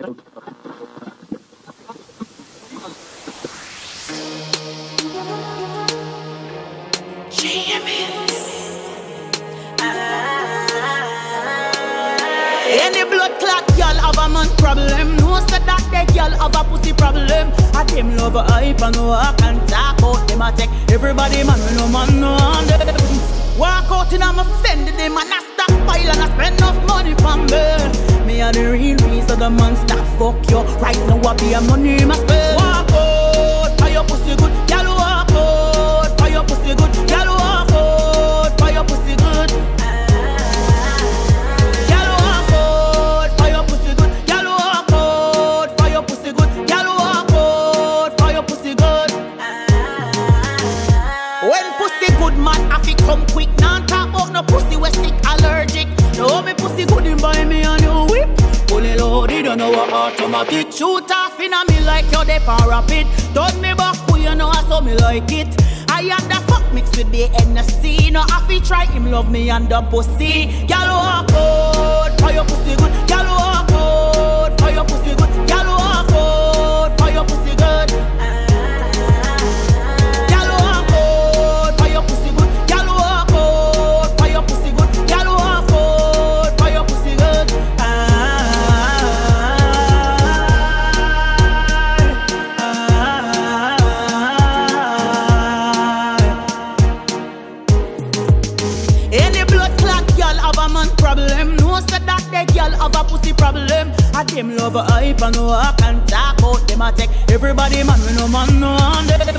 Any blood clot girl have a man problem. No say that they girl have a pussy problem. I them love a hype and walk and talk out them a take everybody man we no man no on. Walk out in I'm offended them and I stop pile and I spend enough money for me. Me a the real reason the man stop fuck you. Right now I be a money my spend. Walk out, for your pussy good, girl walk out, for your pussy good, girl walk out, for your pussy good. Girl walk out, for your pussy good. Girl walk out, for your pussy good. When pussy good, man, I fi come quick. Now talk about no pussy we sick allergic. Automatic. Shoot off in a me like you're the rapid. Turn me back, you know I saw me like it. I had the fuck mixed with the NSC. No, I fi try him love me and the pussy. Girl walk out, for your pussy good. Problem. No say that they girl have a pussy problem. I them love a hype and walk and talk out them a take everybody man we no man no on them.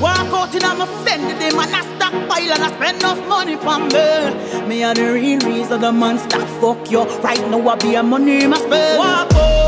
Walk out in I'm offended them and I stop pile and I spend enough money for me. Me a the real reason the man stop fuck you. Right now I be a money my spend. Walk out.